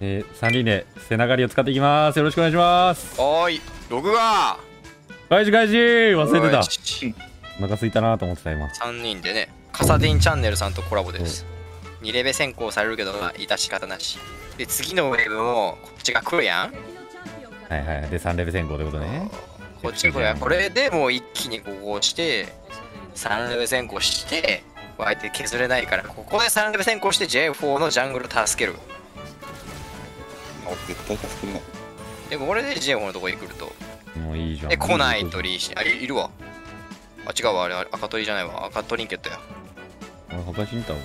えー、三輪で背中りを使っていきます。よろしくお願いします。おーい録画開始開始。忘れてた。お腹すいたなと思ってた今。3人でねカサディンチャンネルさんとコラボです、2レベ先行されるけどまあ致し方なし。で次のウェーブもこっちが来るやん。はいはいで3レベル先行ということね。こっち来るやん。これでもう一気にここして3レベ先行して相手削れないからここで3レベ先行して J4 のジャングル助ける。あ絶対助けれない。でこれで J4 のとこに来ると。もういいじゃん。で来ないとリーシあいいるわ。あ違うわあれあれ赤鳥じゃないわ。赤トリンケットや。俺他死んだわ。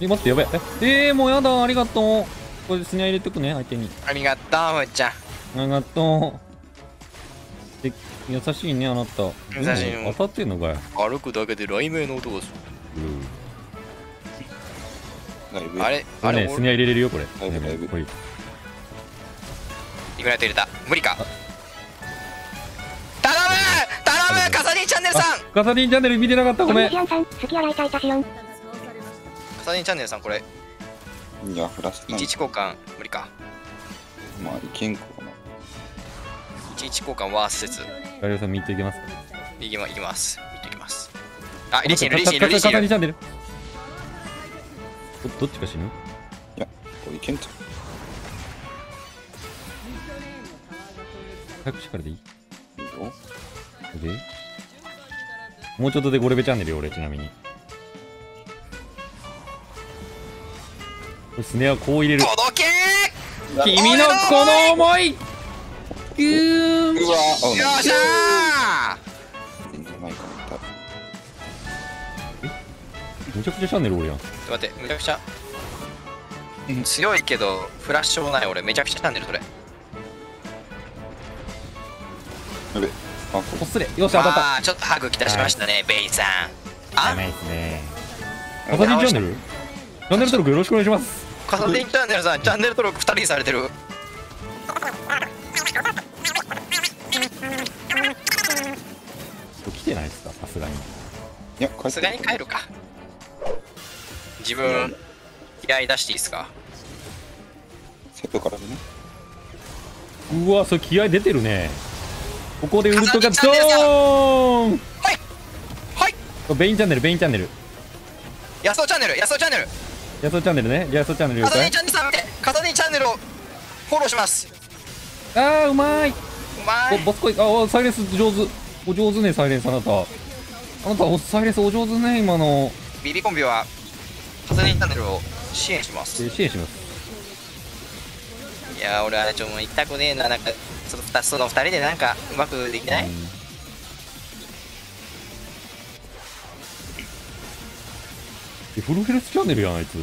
え待ってやべえええー、もうやだありがとう。これスネア入れてくね相手に。ありがとうむっちゃん。ありがとうで優しいねあなた。優しい。当たってんのかよ歩くだけで雷鳴の音がする、うん、あれ？あれ、すみニ入れれるよこれ。だいぶだいぶ。これ。いくら手入れた。無理か。頼む頼むカサリンチャンネルさん！カサリンチャンネル見てなかった？ごめん。カサリンチャンネルさんこれ。いやフラス1一交換。無理か。まあ意見交一日交換はせスガリオさん見ていきますか？いきまきます。見ていきます。あリシルリシルリシルどどっちか死ぬ？いやこれいけんと早くかでいい？いいよで？もうちょっとでゴレベチャンネルよ俺ちなみに。スネこう入れる。君のこの思いぎゅーうわよっしゃ全然ないかな。めちゃくちゃチャンネルおるやん。待ってめちゃくちゃ。強いけどフラッシュもない。俺めちゃくちゃチャンネルそれ。やべ。あ、ここっすれよし当たった。ちょっとハグきたしましたねベイさん。あ？ダメですね。ガサディンチャンネル？チャンネル登録よろしくお願いします。カサディンチャンネルさんチャンネル登録2人にされてる来てないっすかさすがに。いや、帰さすがに帰るか。自分気合い出していいですか？セットからでね。うわそれ気合出てるね。ここでウルトがドーン。はい。はい。ベインチャンネルベインチャンネル。ヤスオチャンネルヤスオチャンネル。ヤソチャンネルねヤソチャンネル了チャンネルさん見てカサディンチャンネルをフォローします。あーうまい。うまい。おボスコイあおサイレンス上手お上手ねサイレンスあなた。あなたおサイレンスお上手ね今の。ビビコンビはカサディンチャンネルを支援します。え支援します。いやー俺あれちょもう言いたくねえななんかその 2, その2人でなんかうまくできない、うん。えフルヘルスチャンネルやんあいつ。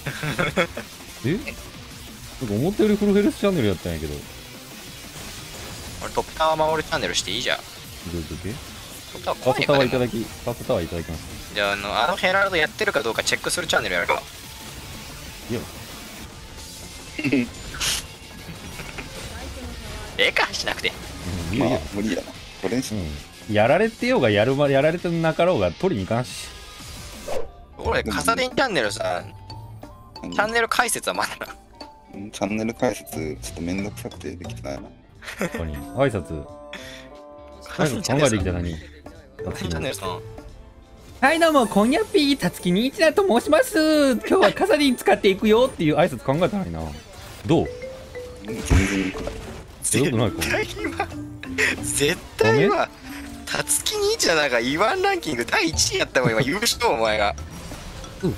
え？なんか思ったよりフルヘルスチャンネルやったんやけど。俺トップタワー守るチャンネルしていいじゃんどういうことでトップタワーファーストタワーいただだきファーストタワーいただきます。じゃああのあのヘラルドやってるかどうかチェックするチャンネルやるか。いや。ええかしなくて。うんいや。いやまあ、無理や。な。これうん。やられてようがやるまやられてなかろうが取りに行かんし。俺カサディンチャンネルさ何チャンネル解説はまだうんチャンネル解説、ちょっとめんどくさくてできてないな。確かに。挨拶考えてきた何？カサディンチャンネルさんはいどうもこんにゃっぴーたつきにいちだと申します。今日はカサディン使っていくよっていう挨拶考えたらいいな。どう？うん全然。良くない。よくないか？絶対は絶対はたつきにいちゃなんかイワンランキング第1位やったもん今。優勝お前が。うん。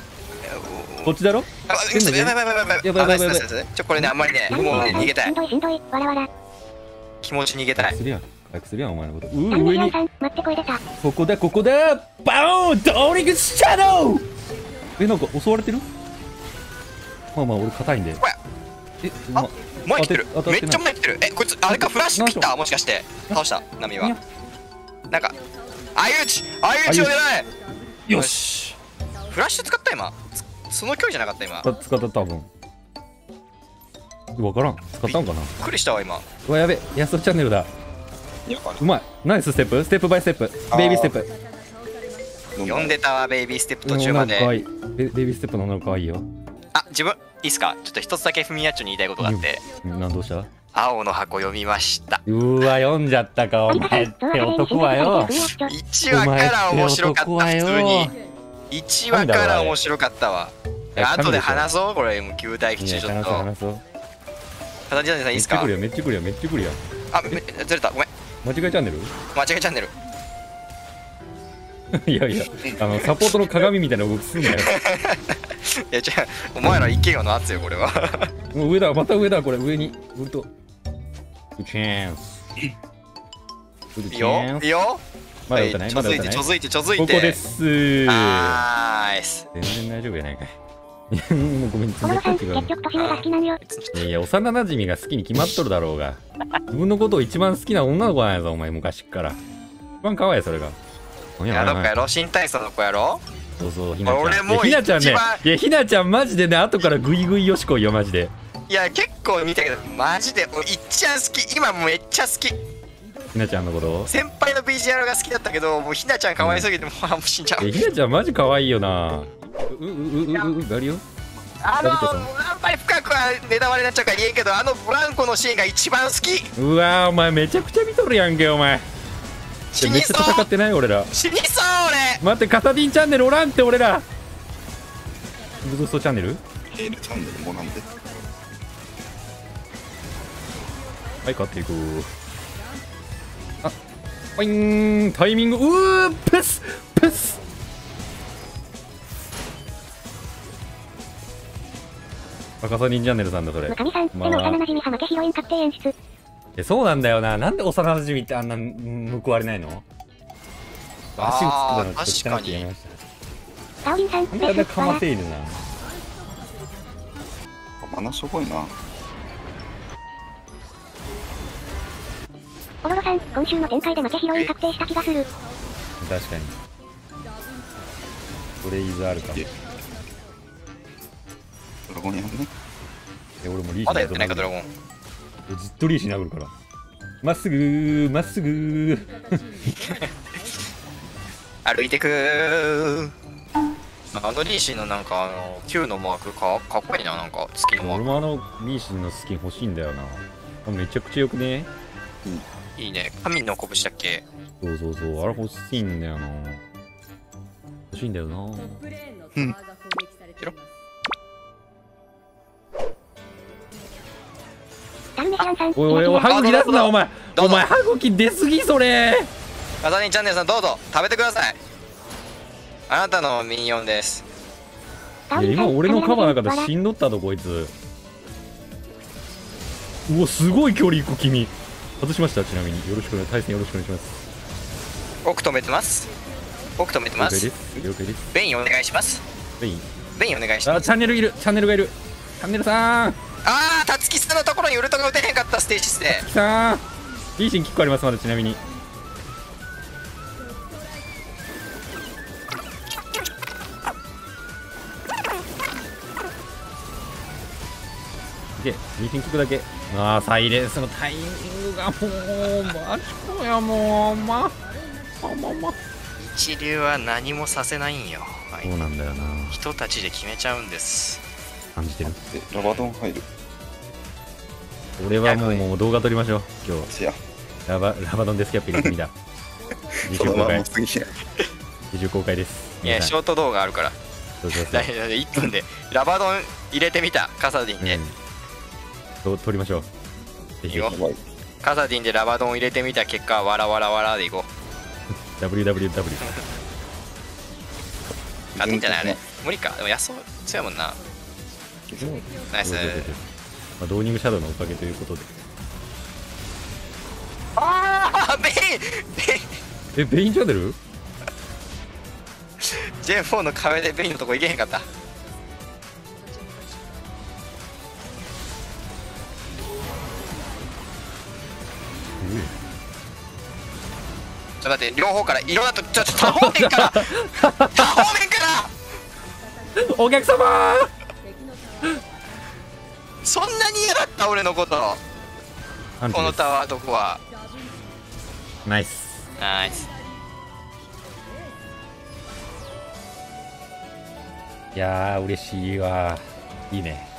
こっちだろ？あ嘘やばいやばいやばいやばい。やばいやばいちょこれねあんまりねもうね逃げたい。しんどいしんどい。わらわら。気持ち逃げたいするやん早くするやんお前のこと。うー上に。ネルさん、待ってこ。ここだここだバーンドーニングシャドウ。えなんか襲われてる？まあまあ俺硬いんで。えま前来てる。めっちゃ前来てる。えこいつあれか？フラッシュ切った？もしかして。倒した。波は。にゃなんか相打ち。相打ちを狙えよし。フラッシュ使った？今。つその距離じゃなかった？今。びっ使った多分。わからん。使ったんかな？くりしたわ今。うわやべ。ヤストチャンネルだうまい。ナイスステップ。ステップバイステップ。ベイビーステップ。い呼んでたわベイビーステップ途中まで。いベベイビーステップの女の子可愛いよ。あ自分いいっすか？ちょっと一つだけフミヤッチョに言いたいことがあって、うんなんどうした？青の箱読みました。うーわ読んじゃったかお前って男はよ。1話から面白かった普通に。男はよ1話から面白かったわ。後で話そうこれ。もう旧待機いや中ちょっと。話そう話そう。片地さんいいっすか？めっちゃ来るよめっちゃ来るよめっちゃ来るよ。あめずれた。ごめん間違えチャンネル？間違えチャンネル。いやいやあのサポートの鏡みたいな動きすんなよ。いや違う。お前ら一軒家の圧よこれは。もう上だまた上だこれ。上に。ウルトウチャンスいいよ。いいよ。まだ打たない？ちょまだ打たない？づいてちょづいてちょづいてここです全然大丈夫やないかいも うごめん小室さん、全然違う結局年上が好きなんよ。いやいや幼馴染が好きに決まっとるだろうが。自分のことを一番好きな女の子なんやぞお前昔っから。一番可愛いそれが。いやろうかやろう新体操の子やろそう。そうひなちゃん。俺もひなちゃんね一番。いやひなちゃんマジでね後からグイグイよしこいよマジで。いや結構見たけどマジで俺いっちゃん好き。今めっちゃ好き。ひなちゃんのこと先輩の BGR が好きだったけどもうひなちゃん可愛すぎてもうもう死んじゃう。えひなちゃんマジ可愛いよなううううううガリオあのラビットさんあんまり深くはネタバレになっちゃうから言えんけどあのブランコのシーンが一番好きうわーお前めちゃくちゃ見とるやんけお前死にめっちゃ戦ってない俺ら死にそう俺待ってカタディンチャンネルおらんって俺らブドストチャンネルエールチャンネルもらんではい勝っていこうあポインタイミングうープスプス赤サディンチャンネルさんだそれ。ムカミさん、でもまあ幼馴染さ負けヒロイン確定演出。えそうなんだよな。なんで幼馴染ってあんなうん報われないの？足をつくのちょっと汚くてやめましたタオリンさん、なんであんなかまっているなマナしょぼいな。オロロさん、今週の展開で負けヒロイン確定した気がする。確かに。それイズあるかもドラゴンやんね。え俺もリーシまだやってないかドラゴン。えずっとリーシ殴るから。まっすぐまっすぐ 歩いてくー。あのリーシーのなんかあの Q のマークかかっこいいななんか好きのマー俺もあのリーシのスキン欲しいんだよな。あめちゃくちゃよくね？クいいね。神の拳だっけ？そうそうそう。あれ欲しいんだよな。欲しいんだよな。うん。ダルメおいおいおい歯茎出すなお前。お前歯茎出すぎそれ。ガザニンチャンネルさんどうぞ。食べてください。あなたのミニオンです。いや今俺のカバーなかったらわら死んどったぞこいつ。うわすごい距離いく君。外しましたちなみに。よろしくお願い対戦よろしくお願いします。奥止めてます。奥止めてま了解です。す了解です。ベインお願いします。ベインベインお願いします。あチャンネルいるチャンネルがいる。チャンネルさんあーたつきさんのところにウルトが打てへんかったステージスでさんリーシンキックありますまだちなみに。でリーシンキックだけ。ああサイレンスのタイミングがもうマジかやもうま。あまあま。あ一流は何もさせないんよ、はい。そうなんだよな。人たちで決めちゃうんです感じてる。でラバドン入る。俺はもうもう動画撮りましょう今日。ラバラバドンデスキャップ入れてみた二そのま重公開ま次や二重公開です。いやショート動画あるから。そうそうそう。だ いたい1分で。ラバドン入れてみたカサディンで、うん。と撮りましょう。カサディンでラバドン入れてみた結果わらわらわらでいこう。WWW 勝てんじゃないあれ。無理か。でも安そう強いもんなナイス。まあ、ドーニングシャドウのおかげということで。ああベインベイ。ンえベインチャンネル？J4 の壁でベインのとこ行けへんかった。ちょっと待って両方からいろんなとちょちょ多方面から。多方面から。お客様そんなに嫌だった俺のこと。このタワーどこは。ナイスナイスいやー嬉しいわいいね。